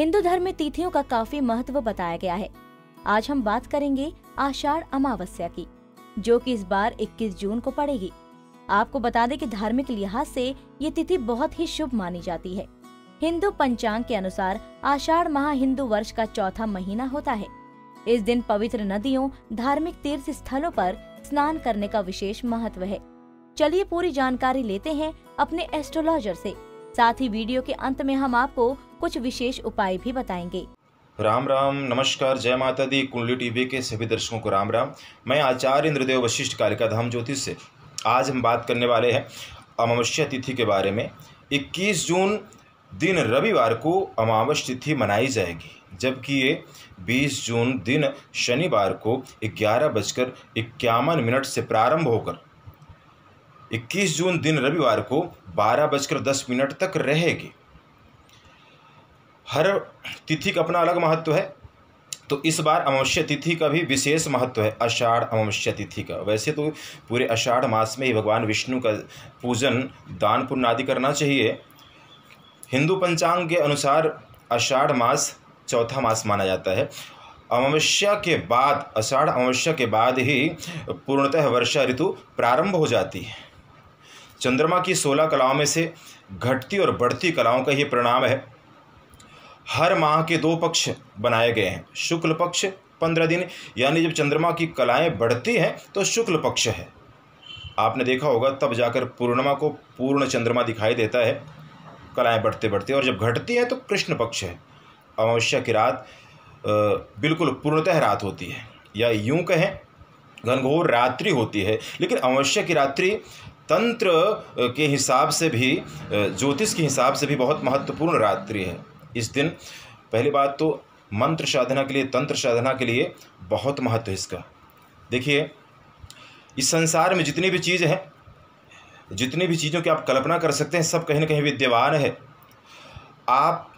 हिंदू धर्म में तिथियों का काफ़ी महत्व बताया गया है। आज हम बात करेंगे आषाढ़ अमावस्या की, जो कि इस बार 21 जून को पड़ेगी। आपको बता दें कि धार्मिक लिहाज से ये तिथि बहुत ही शुभ मानी जाती है। हिंदू पंचांग के अनुसार आषाढ़ माह हिंदू वर्ष का चौथा महीना होता है। इस दिन पवित्र नदियों, धार्मिक तीर्थ स्थलों पर स्नान करने का विशेष महत्व है। चलिए पूरी जानकारी लेते हैं अपने एस्ट्रोलॉजर से। साथ ही वीडियो के अंत में हम आपको कुछ विशेष उपाय भी बताएँगे। राम राम, नमस्कार, जय माता दी, कुंडली टीवी के सभी दर्शकों को राम राम। मैं आचार्य इंद्रदेव वशिष्ठ कालिका धाम ज्योतिष से आज हम बात करने वाले हैं अमावस्या तिथि के बारे में। 21 जून दिन रविवार को अमावस्या तिथि मनाई जाएगी, जबकि ये 20 जून दिन शनिवार को ग्यारह बजकर इक्यावन मिनट से प्रारंभ होकर 21 जून दिन रविवार को बारह बजकर दस मिनट तक रहेगी। हर तिथि का अपना अलग महत्व है। तो इस बार अमावस्या तिथि का भी विशेष महत्व है आषाढ़ अमावस्या तिथि का। वैसे तो पूरे आषाढ़ मास में ही भगवान विष्णु का पूजन, दान पुण्य आदि करना चाहिए। हिंदू पंचांग के अनुसार आषाढ़ मास चौथा मास माना जाता है। अमावस्या के बाद आषाढ़ अमावस्या के बाद ही पूर्णतः वर्षा ऋतु प्रारंभ हो जाती है। चंद्रमा की सोलह कलाओं में से घटती और बढ़ती कलाओं का ये परिणाम है। हर माह के दो पक्ष बनाए गए हैं। शुक्ल पक्ष पंद्रह दिन, यानी जब चंद्रमा की कलाएँ बढ़ती हैं तो शुक्ल पक्ष है। आपने देखा होगा, तब जाकर पूर्णिमा को पूर्ण चंद्रमा दिखाई देता है, कलाएँ बढ़ते बढ़ते और जब घटती हैं तो कृष्ण पक्ष है। अमावस्या की रात बिल्कुल पूर्णतः रात होती है। या यूँ कहें, घनघोर रात्रि होती है। लेकिन अमावस्या की रात्रि तंत्र के हिसाब से भी ज्योतिष के हिसाब से भी बहुत महत्वपूर्ण रात्रि है। इस दिन। पहली बात तो मंत्र साधना के लिए, तंत्र साधना के लिए बहुत महत्व है इसका। देखिए, इस संसार में जितनी भी चीज़ है, जितनी भी चीज़ों की आप कल्पना कर सकते हैं, सब कहीं ना कहीं विद्यमान है। आप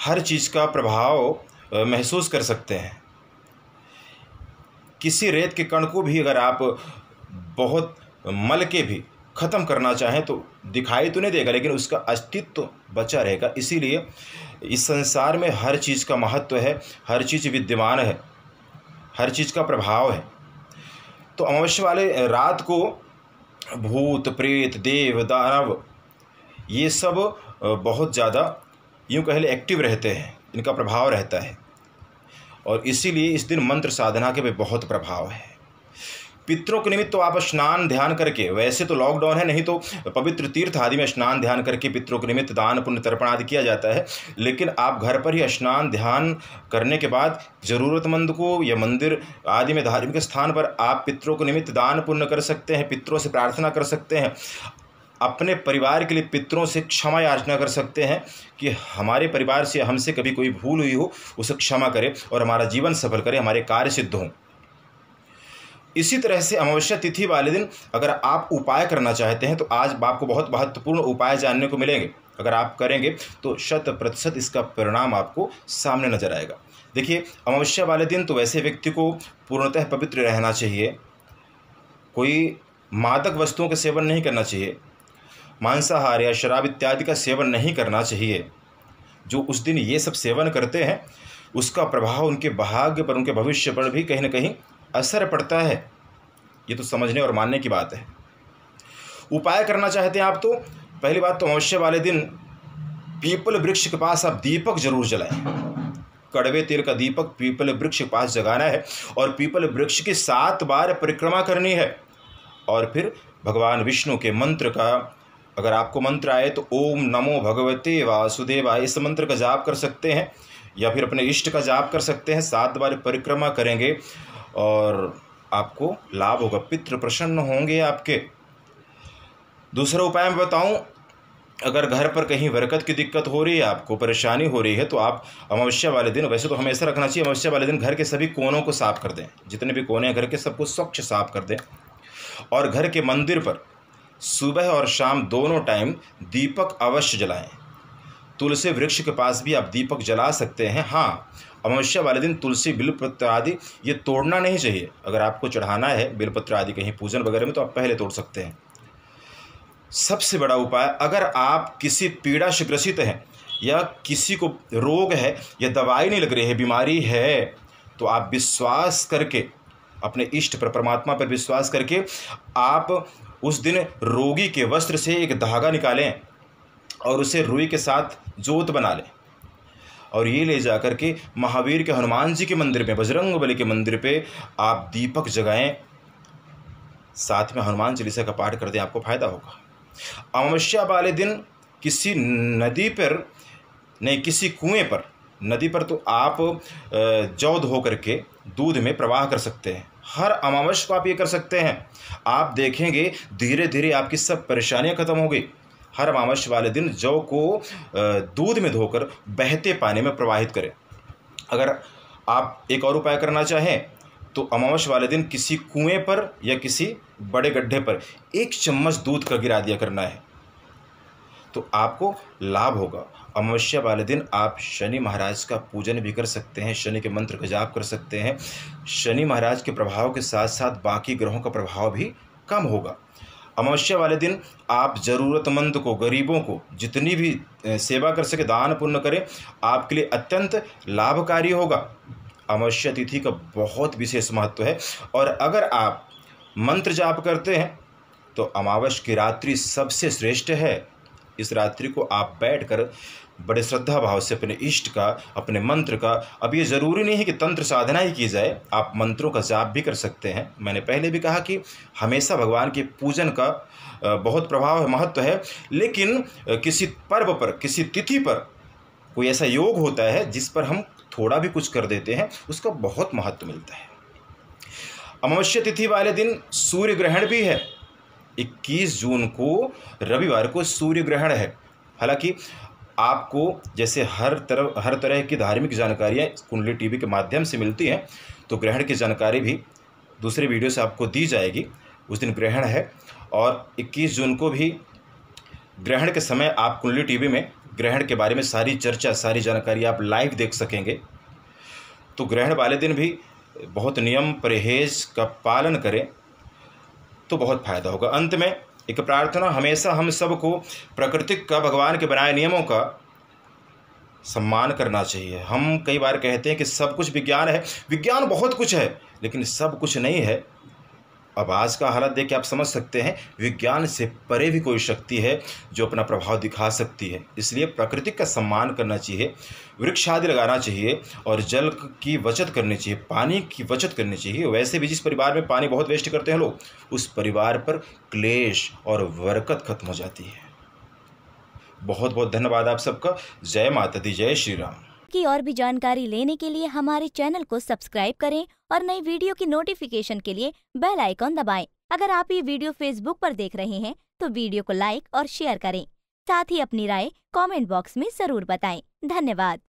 हर चीज़ का प्रभाव महसूस कर सकते हैं। किसी रेत के कण को भी अगर आप बहुत मल के भी ख़त्म करना चाहें तो दिखाई तो नहीं देगा, लेकिन उसका अस्तित्व तो बचा रहेगा। इसीलिए इस संसार में हर चीज़ का महत्व है, हर चीज़ विद्यमान है, हर चीज़ का प्रभाव है। तो अमावस्या वाले रात को भूत, प्रेत, देव, दानव, ये सब बहुत ज़्यादा यूँ कह ले एक्टिव रहते हैं, इनका प्रभाव रहता है। और इसीलिए इस दिन मंत्र साधना के भी बहुत प्रभाव है। पितरों के निमित्त तो आप स्नान ध्यान करके, वैसे तो लॉकडाउन है, नहीं तो पवित्र तीर्थ आदि में स्नान ध्यान करके पितरों के निमित्त दान, पुण्य, तर्पण आदि किया जाता है। लेकिन आप घर पर ही स्नान ध्यान करने के बाद ज़रूरतमंद को या मंदिर आदि में धार्मिक स्थान पर आप पितरों के निमित्त दान, पुण्य कर सकते हैं, पितरों से प्रार्थना कर सकते हैं। अपने परिवार के लिए पितरों से क्षमा याचना कर सकते हैं कि हमारे परिवार से हमसे कभी कोई भूल हुई हो, उसे क्षमा करें और हमारा जीवन सफल करें, हमारे कार्य सिद्ध हों। इसी तरह से अमावस्या तिथि वाले दिन अगर आप उपाय करना चाहते हैं तो आज आपको बहुत महत्वपूर्ण उपाय जानने को मिलेंगे। अगर आप करेंगे तो शत प्रतिशत इसका परिणाम आपको सामने नज़र आएगा। देखिए, अमावस्या वाले दिन तो वैसे व्यक्ति को पूर्णतः पवित्र रहना चाहिए। कोई मादक वस्तुओं का सेवन नहीं करना चाहिए। मांसाहार या शराब इत्यादि का सेवन नहीं करना चाहिए। जो उस दिन ये सब सेवन करते हैं, उसका प्रभाव उनके भाग्य पर, उनके भविष्य पर भी कहीं ना कहीं असर पड़ता है। ये तो समझने और मानने की बात है। उपाय करना चाहते हैं आप तो? पहली बात तो अवश्य वाले दिन पीपल वृक्ष के पास आप दीपक ज़रूर जलाएँ। कड़वे तेल का दीपक पीपल वृक्ष के पास जगाना है और पीपल वृक्ष की सात बार परिक्रमा करनी है। और फिर भगवान विष्णु के मंत्र का, अगर आपको मंत्र आए तो ओम नमो भगवते वासुदेवा इस मंत्र का जाप कर सकते हैं या फिर अपने इष्ट का जाप कर सकते हैं, सात बार परिक्रमा करेंगे। और आपको लाभ होगा, पितृ प्रसन्न होंगे आपके। दूसरा उपाय मैं बताऊँ, अगर घर पर कहीं बरकत की दिक्कत हो रही है, आपको परेशानी हो रही है तो आप अमावस्या वाले दिन, वैसे तो हमेशा रखना चाहिए, अमावस्या वाले दिन घर के सभी कोनों को साफ़ कर दें। जितने भी कोने हैं, घर के सबको स्वच्छ साफ़ कर दें। और घर के मंदिर पर सुबह और शाम दोनों टाइम दीपक अवश्य जलाएँ। तुलसी वृक्ष के पास भी आप दीपक जला सकते हैं। हाँ अमावस्या वाले दिन तुलसी, बिलपत्र आदि ये तोड़ना नहीं चाहिए। अगर आपको चढ़ाना है बिलपत्र आदि कहीं पूजन वगैरह में तो आप पहले तोड़ सकते हैं। सबसे बड़ा उपाय, अगर आप किसी पीड़ा से ग्रसित हैं या किसी को रोग है या दवाई नहीं लग रही है, बीमारी है तो आप विश्वास करके, अपने इष्ट पर, परमात्मा पर विश्वास करके आप उस दिन रोगी के वस्त्र से एक धागा निकालें। और उसे रुई के साथ जोत बना लें। और ये ले जा कर के महावीर के हनुमान जी के मंदिर में, बजरंग बली के मंदिर पे आप दीपक जगाएँ। साथ में हनुमान चालीसा का पाठ कर दें, आपको फ़ायदा होगा। अमावस्या वाले दिन किसी नदी पर, नहीं, किसी कुएँ पर, नदी पर तो आप जौ धो करके दूध में प्रवाह कर सकते हैं। हर अमावस्या को आप ये कर सकते हैं। आप देखेंगे धीरे धीरे आपकी सब परेशानियाँ खत्म हो गई हर अमावस्या वाले दिन जौ को दूध में धोकर बहते पानी में प्रवाहित करें। अगर आप एक और उपाय करना चाहें तो अमावस्या वाले दिन किसी कुएँ पर या किसी बड़े गड्ढे पर एक चम्मच दूध का गिरा दिया करना है। तो आपको लाभ होगा। अमावस्या वाले दिन आप शनि महाराज का पूजन भी कर सकते हैं, शनि के मंत्र का जाप कर सकते हैं। शनि महाराज के प्रभाव के साथ साथ बाकी ग्रहों का प्रभाव भी कम होगा। अमावस्या वाले दिन आप ज़रूरतमंद को, गरीबों को जितनी भी सेवा कर सके, दान पुण्य करें, आपके लिए अत्यंत लाभकारी होगा। अमावस्या तिथि का बहुत विशेष महत्व है। और अगर आप मंत्र जाप करते हैं तो अमावस की रात्रि सबसे श्रेष्ठ है। इस रात्रि को आप बैठकर बड़े श्रद्धा भाव से अपने इष्ट का, अपने मंत्र का, अब ये ज़रूरी नहीं है कि तंत्र साधना ही की जाए, आप मंत्रों का जाप भी कर सकते हैं। मैंने पहले भी कहा कि हमेशा भगवान के पूजन का बहुत प्रभाव है, महत्व है, लेकिन किसी पर्व पर, किसी तिथि पर कोई ऐसा योग होता है जिस पर हम थोड़ा भी कुछ कर देते हैं, उसका बहुत महत्व मिलता है। अमावस्या तिथि वाले दिन सूर्य ग्रहण भी है। 21 जून को रविवार को सूर्य ग्रहण है। हालाँकि आपको जैसे हर तरह हर तरह की धार्मिक जानकारियाँ कुंडली टीवी के माध्यम से मिलती हैं तो ग्रहण की जानकारी भी दूसरे वीडियो से आपको दी जाएगी। उस दिन ग्रहण है और 21 जून को भी ग्रहण के समय आप कुंडली टीवी में ग्रहण के बारे में सारी चर्चा, सारी जानकारी आप लाइव देख सकेंगे। तो ग्रहण वाले दिन भी बहुत नियम, परहेज का पालन करें। तो बहुत फ़ायदा होगा। अंत में एक प्रार्थना, हमेशा हम सबको प्रकृतिक का, भगवान के बनाए नियमों का सम्मान करना चाहिए। हम कई बार कहते हैं कि सब कुछ विज्ञान है। विज्ञान बहुत कुछ है, लेकिन सब कुछ नहीं है। अब आज का हालत देख के आप समझ सकते हैं, विज्ञान से परे भी कोई शक्ति है जो अपना प्रभाव दिखा सकती है। इसलिए प्रकृति का सम्मान करना चाहिए, वृक्ष आदि लगाना चाहिए और जल की बचत करनी चाहिए, पानी की बचत करनी चाहिए। वैसे भी जिस परिवार में पानी बहुत वेस्ट करते हैं लोग, उस परिवार पर क्लेश और बरकत खत्म हो जाती है। बहुत बहुत धन्यवाद आप सबका। जय माता दी, जय श्री राम। की और भी जानकारी लेने के लिए हमारे चैनल को सब्सक्राइब करें और नई वीडियो की नोटिफिकेशन के लिए बेल आइकॉन दबाएँ। अगर आप ये वीडियो फेसबुक पर देख रहे हैं तो वीडियो को लाइक और शेयर करें साथ ही अपनी राय कमेंट बॉक्स में ज़रूर बताएँ। धन्यवाद